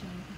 demolition